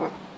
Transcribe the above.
Москва.